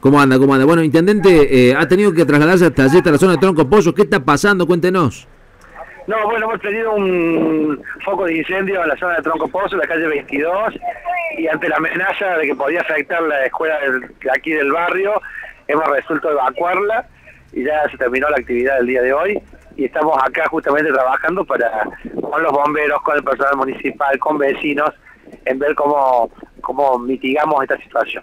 ¿Cómo anda? ¿Cómo anda? Bueno, intendente, eh, ha tenido que trasladarse hasta allí, hasta la zona de Tronco Pollo. ¿Qué está pasando? Cuéntenos. No, bueno, hemos tenido un foco de incendio en la zona de Tronco Pozo, en la calle 22, y ante la amenaza de que podía afectar la escuela del- de aquí del barrio, hemos resuelto evacuarla y ya se terminó la actividad del día de hoy y estamos acá justamente trabajando para con los bomberos, con el personal municipal, con vecinos, en ver cómo, cómo mitigamos esta situación.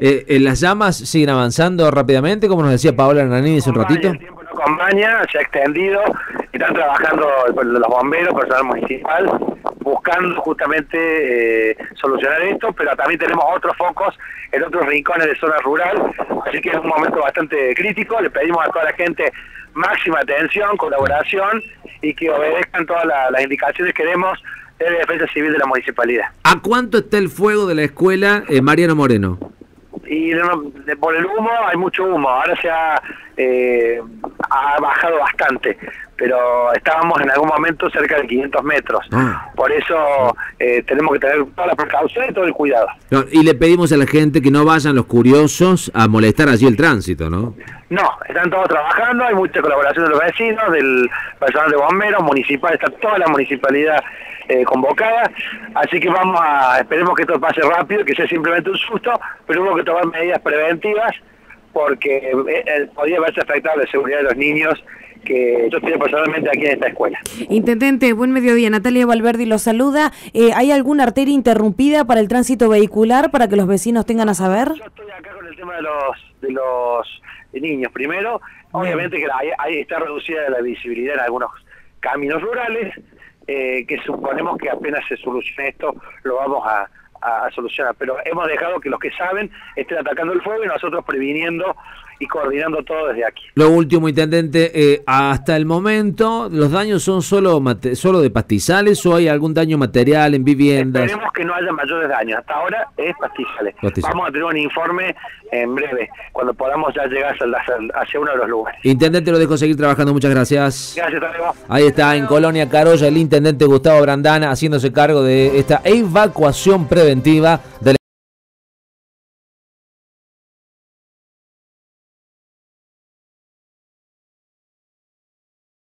Eh, eh, ¿Las llamas siguen avanzando rápidamente, como nos decía Paola Nanini hace un ratito? El tiempo no acompaña, se ha extendido, están trabajando los bomberos, personal municipal, buscando justamente eh, solucionar esto, pero también tenemos otros focos en otros rincones de zona rural, así que es un momento bastante crítico, le pedimos a toda la gente máxima atención, colaboración y que obedezcan todas la- las indicaciones que demos de Defensa Civil de la Municipalidad. ¿A cuánto está el fuego de la escuela eh, Mariano Moreno? y no- de- por el humo hay mucho humo, ahora se ha, eh, ha bajado bastante, pero estábamos en algún momento cerca de 500 metros, Ah. por eso eh, tenemos que tener toda la precaución y todo el cuidado. No, y le pedimos a la gente que no vayan los curiosos a molestar allí el tránsito, ¿no? No, están todos trabajando, hay mucha colaboración de los vecinos, del personal de bomberos, municipal, está toda la municipalidad eh, convocada, así que vamos a, esperemos que esto pase rápido, que sea simplemente un susto, pero hubo que tomar medidas preventivas porque eh, eh, podía haberse afectado la seguridad de los niños que yo estoy personalmente aquí en esta escuela. Intendente, buen mediodía. Natalia Valverdi lo saluda. Eh, ¿Hay alguna arteria interrumpida para el tránsito vehicular para que los vecinos tengan a saber? Yo estoy acá con el tema de los de los niños. Primero, obviamente que ahí, está reducida la visibilidad en algunos caminos rurales, eh, que suponemos que apenas se solucione esto, lo vamos a solucionar. Pero hemos dejado que los que saben estén atacando el fuego y nosotros previniendo y coordinando todo desde aquí. Lo último, intendente, eh, hasta el momento, ¿los daños son solo, mate- solo de pastizales o hay algún daño material en viviendas? Esperemos que no haya mayores daños. Hasta ahora es pastizales. Pastizales. Vamos a tener un informe en breve, cuando podamos ya llegar hacia, uno de los lugares. Intendente, lo dejo seguir trabajando, muchas gracias. Gracias. Ahí está, en Colonia Carolla, el intendente Gustavo Brandana haciéndose cargo de esta evacuación preventiva de la